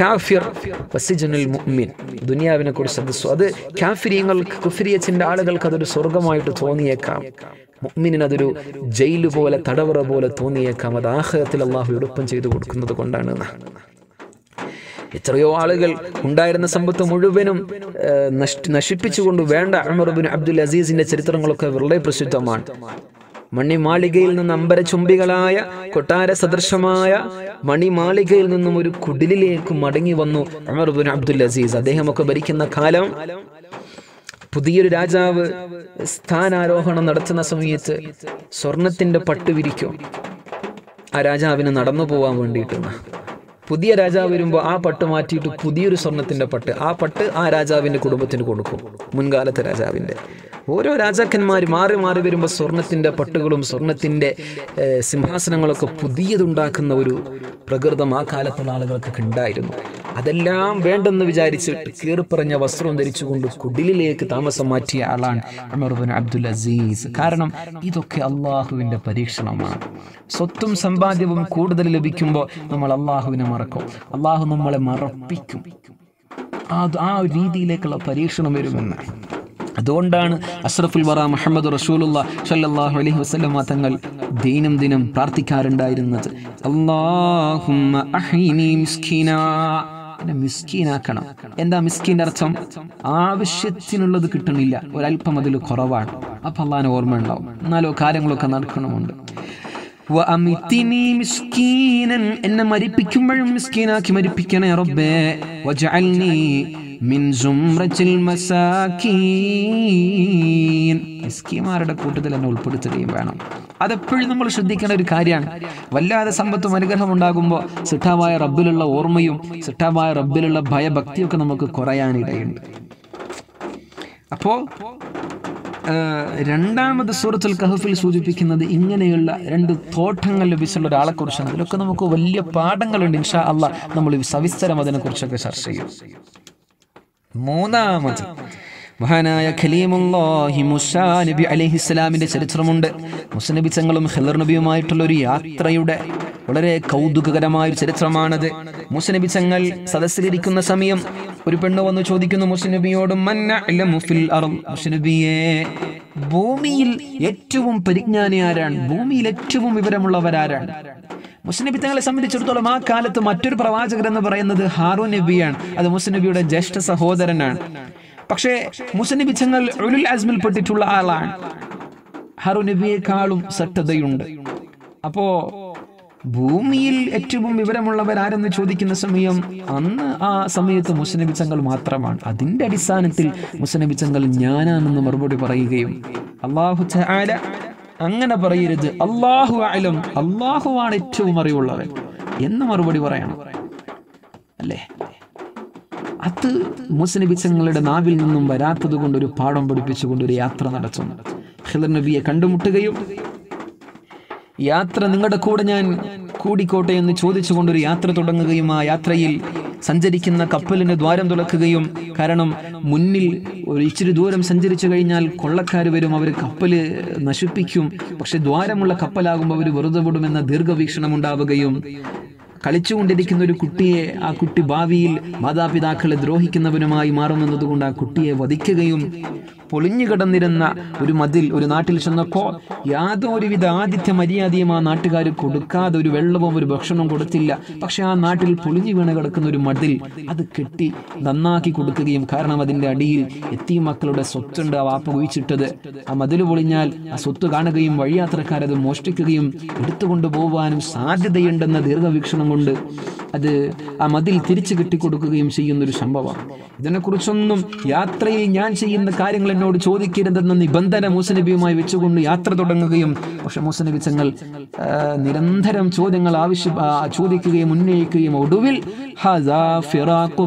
കാഫിർ മുഅ്മിൻ. ദുനിയാവിനെ കുറിച്ച് അത് അത് കാഫിരിയങ്ങൾക്ക് കുഫിരിയച്ചിന്റെ ആളുകൾക്ക് അതൊരു സ്വർഗമായിട്ട് തോന്നിയേക്കാം. മുഅ്മിനിന് അതൊരു ജയിൽ പോലെ തടവറ പോലെ തോന്നിയേക്കാം. അത് ആഹ്ലത്തിൽ അള്ളാഹു എളുപ്പം ചെയ്തു കൊടുക്കുന്നത് കൊണ്ടാണ്. എത്രയോ ആളുകൾ ഉണ്ടായിരുന്ന സമ്പത്ത് മുഴുവനും നശിപ്പിച്ചുകൊണ്ട് വേണ്ട അമർബിൻ അബ്ദുൽ അസീസിന്റെ ചരിത്രങ്ങളൊക്കെ വളരെ പ്രസിദ്ധമാണ്. മണിമാളികയിൽ നിന്ന് അമ്പരചുംബികളായ കൊട്ടാര സദൃശമായ മണിമാളികയിൽ നിന്നും ഒരു കുടിലിലേക്ക് മടങ്ങി വന്നു അമർബിൻ അബ്ദുൽ അസീസ്. അദ്ദേഹമൊക്കെ ഭരിക്കുന്ന കാലം പുതിയൊരു രാജാവ് സ്ഥാനാരോഹണം നടത്തുന്ന സമയത്ത് സ്വർണത്തിന്റെ പട്ട് വിരിക്കും. ആ രാജാവിന് നടന്നു പോവാൻ വേണ്ടിയിട്ടാണ്. പുതിയ രാജാവ് വരുമ്പോൾ ആ പട്ട് മാറ്റിയിട്ട് പുതിയൊരു സ്വർണത്തിന്റെ പട്ട് ആ പട്ട് ആ രാജാവിന്റെ കുടുംബത്തിന് കൊടുക്കും മുൻകാലത്തെ രാജാവിന്റെ ഓരോ രാജാക്കന്മാർ മാറി മാറി വരുമ്പോൾ സ്വർണത്തിന്റെ പട്ടുകളും സ്വർണത്തിന്റെ സിംഹാസനങ്ങളൊക്കെ പുതിയതുണ്ടാക്കുന്ന ഒരു പ്രകൃതം ആ കാലത്തുള്ള ആളുകൾക്കൊക്കെ ഉണ്ടായിരുന്നു. അതെല്ലാം വേണ്ടെന്ന് വിചാരിച്ചിട്ട് കീറിപ്പറഞ്ഞ വസ്ത്രം ധരിച്ചുകൊണ്ട് കുടിലിലേക്ക് താമസം മാറ്റിയ ആളാണ് അബ്ദുൽ അസീസ്. കാരണം ഇതൊക്കെ അള്ളാഹുവിന്റെ പരീക്ഷണമാണ്. സ്വത്തും സമ്പാദ്യവും കൂടുതൽ ലഭിക്കുമ്പോൾ നമ്മൾ അള്ളാഹുവിനെ മറക്കും. അള്ളാഹു നമ്മളെ മറപ്പിക്കും. ആ ഒരു രീതിയിലേക്കുള്ള പരീക്ഷണം വരുമെന്ന്. അതുകൊണ്ടാണ് അഷ്റഫുൽ വറ മുഹമ്മദ് റസൂലുള്ള സല്ലല്ലാഹു അലൈഹി വസല്ലം തങ്ങൾ ദീനം ദിനം പ്രാർത്ഥിക്കാറുണ്ടായിരുന്നത്. അല്ലാഹുമ്മ അഹ്യിനി മിസ്കീനാ. എന്നെ മിസ്കീനാക്കണം. എന്താ മിസ്കീന്റെ അർത്ഥം? ആവശ്യത്തിനുള്ളത് കിട്ടണില്ല. ഒരല്പം അതിൽ കുറവാണ്. അപ്പൊ അള്ളാഹിന് ഓർമ്മ ഉണ്ടാവും എന്നാലോ കാര്യങ്ങളൊക്കെ നടക്കണമുണ്ട്. എന്നെ മരിപ്പിക്കുമ്പോഴും മിസ്കീനാക്കി മരിപ്പിക്കണേ റബ്ബേ. മിൻ സുംറത്തിൽ മസാക്കീൻ മിസ്കീമാരുടെ കൂട്ടത്തിൽ എന്നെ ഉൾപ്പെടുത്തുകയും വേണം. അതെപ്പോഴും നമ്മൾ ശ്രദ്ധിക്കേണ്ട ഒരു കാര്യമാണ്. വല്ലാതെ സമ്പത്തും അനുഗ്രഹം ഉണ്ടാകുമ്പോൾ സിട്ടാവായ റബ്ബിലുള്ള ഓർമ്മയും സിട്ടാവായ റബ്ബിലുള്ള ഭയഭക്തിയൊക്കെ നമുക്ക് കുറയാനിടയുണ്ട്. അപ്പോ രണ്ടാമത് സൂറത്തുൽ കഹഫിൽ സൂചിപ്പിക്കുന്നത് ഇങ്ങനെയുള്ള രണ്ട് തോട്ടങ്ങൾ ലഭിച്ചുള്ള ഒരാളെ കുറിച്ചാണ്. അതിലൊക്കെ നമുക്ക് വലിയ പാഠങ്ങളുണ്ട്. ഇൻഷാ അള്ള നമ്മൾ സവിസ്തരം അതിനെ കുറിച്ചൊക്കെ ചർച്ച ചെയ്യും. മൂന്നാമത് മഹാനായ ഖലീമുല്ലാഹി മുസാ നബി അലൈഹി അലൈഹിസ്സലാമിന്റെ ചരിത്രമുണ്ട്. മുസ നബി തങ്ങളും ഖിളർ നബിയുമായിട്ടുള്ള ഒരു യാത്രയുടെ വളരെ കൗതുകകരമായ ഒരു ചരിത്രമാണത്. മുസ നബി തങ്ങൾ സദസ്സിലിരിക്കുന്ന സമയം ഒരു പെണ്ണ് വന്ന് ചോദിക്കുന്നു മുസ നബിയോട് "മൻ അഅ്ലമു ഫിൽ അർദ്?" മുസ ഭൂമിയിൽ ഏറ്റവും പരിജ്ഞാനി ആരാണ് ഭൂമിയിൽ ഏറ്റവും വിവരമുള്ളവരാരാണ്. മുസ്നബി തങ്ങളെ സംബന്ധിച്ചിടത്തോളം ആ കാലത്ത് മറ്റൊരു പ്രവാചകൻ എന്ന് പറയുന്നത് ഹാറൂൻ നബിയാണ്. അത് മുസ്നബിയുടെ ജ്യേഷ്ഠ സഹോദരനാണ്. പക്ഷേ മുസ്നബി തങ്ങൾ അസ്മിൽപ്പെട്ടിട്ടുള്ള ആളാണ്. ഹാറു നബിയെക്കാളും സട്ടതയുണ്ട്. അപ്പോ ഭൂമിയിൽ ഏറ്റവും വിവരമുള്ളവർ ആരെന്ന് ചോദിക്കുന്ന സമയം അന്ന് ആ സമയത്ത് മുസ്നബി തങ്ങൾ മാത്രമാണ്. അതിന്റെ അടിസ്ഥാനത്തിൽ മുസ്നബി തങ്ങൾ ഞാനാണെന്ന് മറുപടി പറയുകയും അള്ളാഹു അങ്ങനെ പറയരുത്. അള്ളാഹു ആയാലും അള്ളാഹുവാണ് ഏറ്റവും അറിവുള്ളവൻ. എന്ന് മറുപടി പറയണം. അല്ലേ? അത് മുസ്നബിച്ചങ്ങളുടെ നാവിൽ നിന്നും വരാത്തത് കൊണ്ട് ഒരു പാഠം പഠിപ്പിച്ചുകൊണ്ട് ഒരു യാത്ര നടത്തു ഹിദർ നബിയെ കണ്ടുമുട്ടുകയും യാത്ര നിങ്ങളുടെ കൂടെ ഞാൻ കൂടിക്കോട്ടെ എന്ന് ചോദിച്ചുകൊണ്ട് ഒരു യാത്ര തുടങ്ങുകയും ആ യാത്രയിൽ സഞ്ചരിക്കുന്ന കപ്പലിന് ദ്വാരം തുറക്കുകയും കാരണം മുന്നിൽ ഒരു ഇച്ചിരി ദൂരം സഞ്ചരിച്ചു കഴിഞ്ഞാൽ കൊള്ളക്കാർ വരും അവർ കപ്പൽ നശിപ്പിക്കും. പക്ഷെ ദ്വാരമുള്ള കപ്പലാകുമ്പോൾ അവർ വെറുതെ വിടുമെന്ന ദീർഘവീക്ഷണം ഉണ്ടാവുകയും കളിച്ചുകൊണ്ടിരിക്കുന്ന ഒരു കുട്ടിയെ ആ കുട്ടി ഭാവിയിൽ മാതാപിതാക്കളെ ദ്രോഹിക്കുന്നവനുമായി മാറുമെന്നതുകൊണ്ട് ആ കുട്ടിയെ വധിക്കുകയും പൊളിഞ്ഞു കിടന്നിരുന്ന ഒരു മതിൽ ഒരു നാട്ടിൽ ചെന്നപ്പോ യാതൊരുവിധ ആതിഥ്യ മര്യാദയും ആ നാട്ടുകാർ കൊടുക്കാതെ ഒരു വെള്ളവും ഒരു ഭക്ഷണവും കൊടുത്തില്ല. പക്ഷെ ആ നാട്ടിൽ പൊളിഞ്ഞു വീണ് കിടക്കുന്ന ഒരു മതിൽ അത് കെട്ടി നന്നാക്കി കൊടുക്കുകയും കാരണം അതിന്റെ അടിയിൽ എത്തി മക്കളുടെ സ്വത്തുണ്ട് ആ വാപ്പ കുഴിച്ചിട്ടത്. ആ മതിൽ പൊളിഞ്ഞാൽ ആ സ്വത്ത് കാണുകയും വഴിയാത്രക്കാരത് മോഷ്ടിക്കുകയും എടുത്തുകൊണ്ട് പോവാനും സാധ്യതയുണ്ടെന്ന ദീർഘവീക്ഷണം കൊണ്ട് അത് ആ മതിൽ തിരിച്ചു കെട്ടിക്കൊടുക്കുകയും ചെയ്യുന്ന ഒരു സംഭവമാണ്. ഇതിനെക്കുറിച്ചൊന്നും യാത്രയിൽ ഞാൻ ചെയ്യുന്ന കാര്യങ്ങൾ എന്നോട് ചോദിക്കരുതെന്ന നിബന്ധന മൂസനബിയുമായി വെച്ചുകൊണ്ട് യാത്ര തുടങ്ങുകയും പക്ഷെ മൂസനബി തങ്ങൾ നിരന്തരം ചോദ്യങ്ങൾ ആവശ്യ ചോദിക്കുകയും ഉന്നയിക്കുകയും ഒടുവിൽ "ഹദാ ഫിറാഖു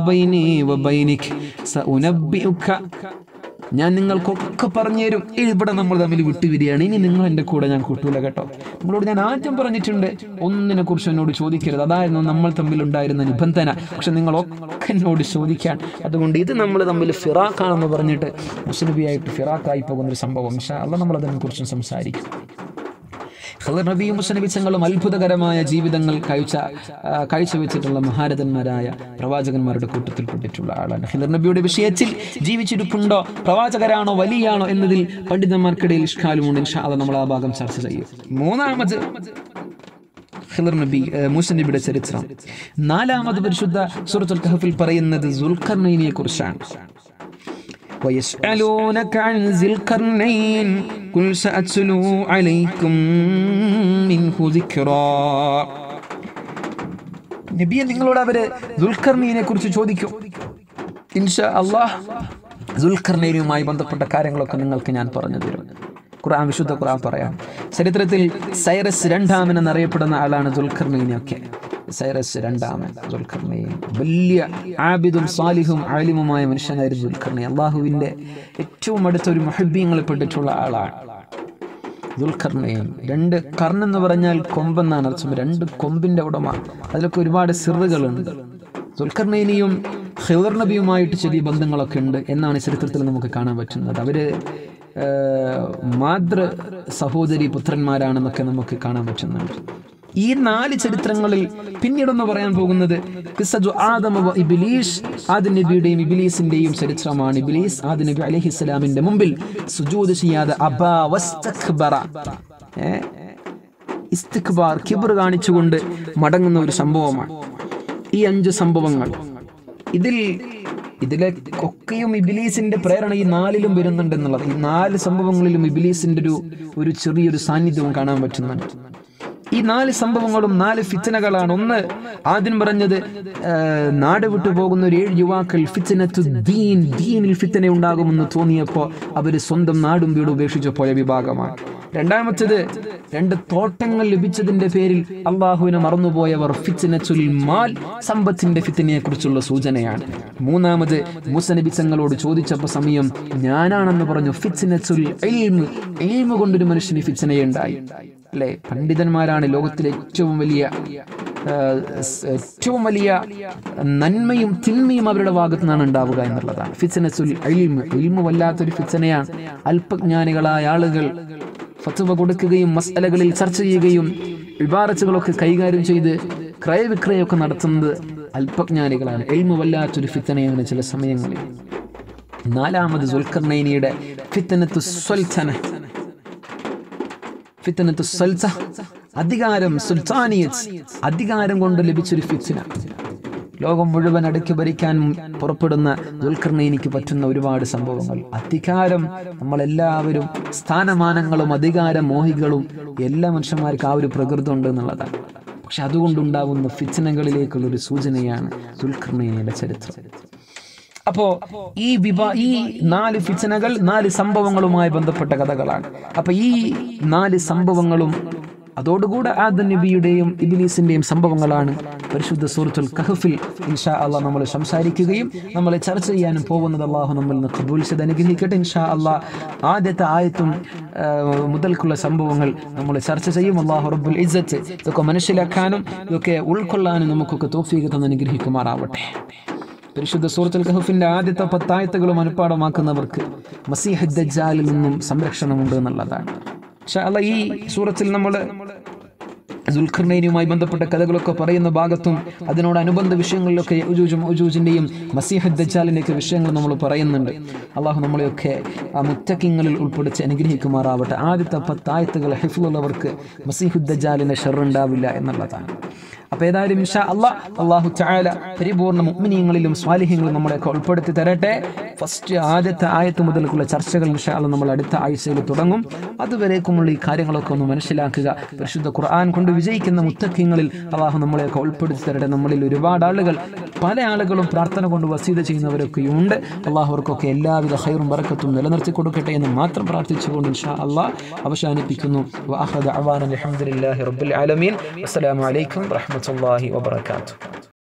ഞാൻ നിങ്ങൾക്കൊക്കെ പറഞ്ഞു തരും. ഇവിടെ നമ്മൾ തമ്മിൽ വിട്ടുപിരിയാണ് ഇനി നിങ്ങൾ എന്റെ കൂടെ ഞാൻ കൂട്ടൂല കേട്ടോ. നിങ്ങളോട് ഞാൻ ആദ്യം പറഞ്ഞിട്ടുണ്ട്. ഒന്നിനെ കുറിച്ച് എന്നോട് ചോദിക്കരുത്. അതായിരുന്നു നമ്മൾ തമ്മിൽ ഉണ്ടായിരുന്ന നിബന്ധന. പക്ഷെ നിങ്ങളൊക്കെ എന്നോട് ചോദിക്കാൻ. അതുകൊണ്ട് ഇത് നമ്മൾ തമ്മിൽ ഫിറാഖാണെന്ന് പറഞ്ഞിട്ട് മുസ്ലിബിയായിട്ട് ഫിറാഖായി പോകുന്ന ഒരു സംഭവം. അല്ല നമ്മൾ അതിനെക്കുറിച്ചും സംസാരിക്കും. ഖദർ നബിയും മുസ്ലിബിച്ചങ്ങളും അത്ഭുതകരമായ ജീവിതങ്ങൾ കഴിച്ച കാഴ്ചവെച്ചിട്ടുള്ള മഹാരഥന്മാരായ പ്രവാചകന്മാരുടെ കൂട്ടത്തിൽപ്പെട്ടിട്ടുള്ള ആളാണ്. ഖിദർ നബിയുടെ വിഷയത്തിൽ ജീവിച്ചിരിപ്പുണ്ടോ? പ്രവാചകരാണോ? വലിയാണോ? എന്നതിൽ പണ്ഡിതന്മാർക്കിടയിൽ ഇഷ്കാലുമുണ്ട്. ഇൻഷാ അള്ളാ നമ്മൾ ആ ഭാഗം ചർച്ച ചെയ്യും. മൂന്നാമത് ഖിദർ നബി മൂസ ചരിത്രം. നാലാമത് പരിശുദ്ധ സൂറത്തുൽ കഹഫിൽ പറയുന്നത് സുൽഖർനൈനിയെ കുറിച്ചാണ് ويسألونك عن ذي القرنين قل سأتلو عليكم منه ذكرا നബിയെ നിങ്ങളോട് അവര് ദുൽഖർണീനെ കുറിച്ച് ചോദിക്കും ഇൻഷാ അള്ളാഹ് ദുൽഖർണീനുമായി ബന്ധപ്പെട്ട കാര്യങ്ങളൊക്കെ നിങ്ങൾക്ക് ഞാൻ പറഞ്ഞു തരും ഖുർആൻ വിശുദ്ധ ഖുർആൻ പറയാം ചരിത്രത്തിൽ സൈറസ് രണ്ടാമൻ എന്നറിയപ്പെടുന്ന ആളാണ് ദുൽഖർണീനൊക്കെ സൈറസ് രണ്ടാമൻ ദുൽഖർണിയും വലിയ ആബിദും സാലിഹും ആലിമുമായ മനുഷ്യനായിരുന്നു ദുൽഖർണി അള്ളാഹുവിന്റെ ഏറ്റവും അടുത്ത ഒരു മഹബീങ്ങളെപ്പെട്ടിട്ടുള്ള ആളാണ് ദുൽഖർണയും രണ്ട് കർൺ എന്ന് പറഞ്ഞാൽ കൊമ്പെന്നാണ് അർത്ഥം. രണ്ട് കൊമ്പിന്റെ ഉടമ. അതിലൊക്കെ ഒരുപാട് സിറുകളുണ്ട്. ദുൽഖർണയിനിയും ഹിദർ നബിയുമായിട്ട് ചെറിയ ബന്ധങ്ങളൊക്കെ ഉണ്ട് എന്നാണ് ചരിത്രത്തിൽ നമുക്ക് കാണാൻ പറ്റുന്നത്. അവർ മാതൃ സഹോദരി പുത്രന്മാരാണെന്നൊക്കെ നമുക്ക് കാണാൻ പറ്റുന്നുണ്ട്. ഈ നാല് ചരിത്രങ്ങളിൽ പിന്നീടൊന്ന് പറയാൻ പോകുന്നത് നബിയുടെയും ഇബ്ലീസിന്റെയും ചരിത്രമാണ്. ഇബിലീസ് ആദം നബി അലൈഹി സ്വലാമിന്റെ മുമ്പിൽ സുജൂദ് ചെയ്യാതെ? ഇസ്തിക്ബാർ കിബർ കാണിച്ചുകൊണ്ട് മടങ്ങുന്ന ഒരു സംഭവമാണ്. ഈ അഞ്ച് സംഭവങ്ങൾ ഇതിൽ ഇതിലെ ഒക്കെയും ഇബിലീസിന്റെ പ്രേരണ ഈ നാലിലും വരുന്നുണ്ടെന്നുള്ളത്. ഈ നാല് സംഭവങ്ങളിലും ഇബിലീസിന്റെ ഒരു ഒരു ചെറിയൊരു സാന്നിധ്യവും കാണാൻ പറ്റുന്നുണ്ട്. ഈ നാല് സംഭവങ്ങളും നാല് ഫിത്തനകളാണ്. ഒന്ന് ആദ്യം പറഞ്ഞത് നാട് വിട്ടു പോകുന്ന ഒരു ഏഴ് യുവാക്കൾ ഫിത്തനത്തു ദീൻ ദീനിൽ ഫിത്തന ഉണ്ടാകുമെന്ന് തോന്നിയപ്പോൾ അവർ സ്വന്തം നാടും വീടും ഉപേക്ഷിച്ചു പോയ വിഭാഗമാണ്. രണ്ടാമത്തേത് രണ്ട് തോട്ടങ്ങൾ ലഭിച്ചതിന്റെ പേരിൽ അള്ളാഹുവിനെ മറന്നുപോയവർ മാൽ സമ്പത്തിന്റെ ഫിത്തനെ കുറിച്ചുള്ള സൂചനയാണ്. മൂന്നാമത് മുസനബിസങ്ങളോട് ചോദിച്ചപ്പോൾ സമയം ഞാനാണെന്ന് പറഞ്ഞു ഇൽമ് ഇൽമ് കൊണ്ടൊരു മനുഷ്യന് ഫിത്തനയുണ്ടായി. അല്ലെ പണ്ഡിതന്മാരാണ് ലോകത്തിലെ ഏറ്റവും വലിയ ഏറ്റവും വലിയ നന്മയും തിന്മയും അവരുടെ ഭാഗത്തു നിന്നാണ് ഉണ്ടാവുക എന്നുള്ളതാണ്. ഫിസനസ് ഇൽമ്. ഇൽമ് വല്ലാത്തൊരു ഫിസനയാണ് അല്പജ്ഞാനികളായ ആളുകൾ ഫത്തുവ കൊടുക്കുകയും മസലകളിൽ ചർച്ച ചെയ്യുകയും വിവാറച്ചുകളൊക്കെ കൈകാര്യം ചെയ്ത് ക്രയവിക്രയമൊക്കെ നടത്തുന്നത് അല്പജ്ഞാനികളാണ്. എൽമു വല്ലാത്തൊരു ഫിത്തനയാണ് ചില സമയങ്ങളിൽ. നാലാമത് സുൽഖർനൈനിയുടെ ഫിത്തനത്ത് സ്വൽസന ഫിത്തനത്തു സൽസ അധികാരം സുൽത്താനിയത്ത് അധികാരം കൊണ്ട് ലഭിച്ചൊരു ഫിത്തിന. ലോകം മുഴുവൻ അടക്കി ഭരിക്കാൻ പുറപ്പെടുന്ന ദുൽഖർണയിനിക്ക് പറ്റുന്ന ഒരുപാട് സംഭവങ്ങൾ. അധികാരം നമ്മളെല്ലാവരും സ്ഥാനമാനങ്ങളും അധികാര മോഹികളും എല്ലാ മനുഷ്യന്മാർക്ക് ആ ഒരു പ്രകൃതം ഉണ്ട് എന്നുള്ളതാണ്. പക്ഷെ അതുകൊണ്ടുണ്ടാവുന്ന ഫിച്ചനകളിലേക്കുള്ള ഒരു സൂചനയാണ് ദുൽഖർണയിനിയുടെ ചരിത്രം. അപ്പോ ഈ വിവാ ഈ നാല് ഫിച്ചനകൾ നാല് സംഭവങ്ങളുമായി ബന്ധപ്പെട്ട കഥകളാണ്. അപ്പൊ ഈ നാല് സംഭവങ്ങളും അതോടുകൂടെ ആദ നബിയുടെയും ഇബിലീസിന്റെയും സംഭവങ്ങളാണ് പരിശുദ്ധ സൂറത്തുൽ കഹഫിൽ ഇൻഷാ അള്ളാഹ് നമ്മൾ സംസാരിക്കുകയും നമ്മൾ ചർച്ച ചെയ്യാനും പോകുന്നത് അള്ളാഹു നമ്മൾ നിന്ന് കബൂൽ ചെയ്ത് അനുഗ്രഹിക്കട്ടെ ഇൻഷാ അള്ളാഹ് ആദ്യത്തെ ആയത്തും മുതൽക്കുള്ള സംഭവങ്ങൾ നമ്മൾ ചർച്ച ചെയ്യും. അള്ളാഹു റബ്ബുൽ ഇസ്സത്ത്. ഇതൊക്കെ മനസ്സിലാക്കാനും ഇതൊക്കെ ഉൾക്കൊള്ളാനും നമുക്കൊക്കെ തോഫീക തന്ന് അനുഗ്രഹിക്കുമാറാവട്ടെ. പരിശുദ്ധ സൂറത്തുൽ കഹഫിന്റെ ആദ്യത്തെ പത്തായത്തുകളും അനുപാഠമാക്കുന്നവർക്ക് മസീഹ് ദജ്ജാലിൽ നിന്നും സംരക്ഷണമുണ്ട് എന്നുള്ളതാണ്. പക്ഷെ അല്ല ഈ സൂറത്തിൽ നമ്മൾ ദുൽഖർണൈനുമായി ബന്ധപ്പെട്ട കഥകളൊക്കെ പറയുന്ന ഭാഗത്തും അതിനോടനുബന്ധ വിഷയങ്ങളിലൊക്കെ യജൂജും ഉജൂജിന്റെയും മസീഹ് ദജാലിന്റെയൊക്കെ വിഷയങ്ങൾ നമ്മൾ പറയുന്നുണ്ട്. അള്ളാഹു നമ്മളെയൊക്കെ ആ മുത്തക്കിങ്ങളിൽ ഉൾപ്പെടുത്തി അനുഗ്രഹിക്കുമാറാവട്ടെ. ആദ്യത്തെ പത്തായത്തുകൾ ഹിഫുള്ളവർക്ക് മസീഹുദ് ദജാലിന്റെ ഷെറുണ്ടാവില്ല എന്നുള്ളതാണ്. അപ്പൊ ഏതായാലും ഇൻഷാ അള്ളാഹ് അള്ളാഹു ചായാല പരിപൂർണ മുഗ്മിനീയങ്ങളിലും സ്വാലിഹ്യങ്ങളും നമ്മളെയൊക്കെ ഉൾപ്പെടുത്തി തരട്ടെ. ഫസ്റ്റ് ആദ്യത്തെ ആയത്ത് മുതൽക്കുള്ള ചർച്ചകൾ ഇൻഷാ നമ്മൾ അടുത്ത ആഴ്ചയിൽ തുടങ്ങും. അതുവരേക്കുമുള്ള ഈ കാര്യങ്ങളൊക്കെ ഒന്ന് മനസ്സിലാക്കുക. പരിശുദ്ധ ഖുർആൻ കൊണ്ട് വിജയിക്കുന്ന മുത്തക്കിങ്ങളിൽ അള്ളാഹു നമ്മളെയൊക്കെ ഉൾപ്പെടുത്തി തരട്ടെ. നമ്മളിൽ ഒരുപാട് ആളുകൾ പല ആളുകളും പ്രാർത്ഥന കൊണ്ട് വസീത ചെയ്യുന്നവരൊക്കെയും ഉണ്ട് അള്ളാഹുവർക്കൊക്കെ എല്ലാവിധ ഹൈറും ബറക്കത്തും നിലനിർത്തി കൊടുക്കട്ടെ എന്ന് മാത്രം പ്രാർത്ഥിച്ചുകൊണ്ട് ഇൻഷാ അള്ളാഹ് അവസാനിപ്പിക്കുന്നു. വആഖിറു ദഅവാന അൽഹംദുലില്ലാഹി റബ്ബിൽ ആലമീൻ. അസ്സലാമു അലൈക്കും വറഹ്മത്തുള്ളാഹി വബറകാതുഹു.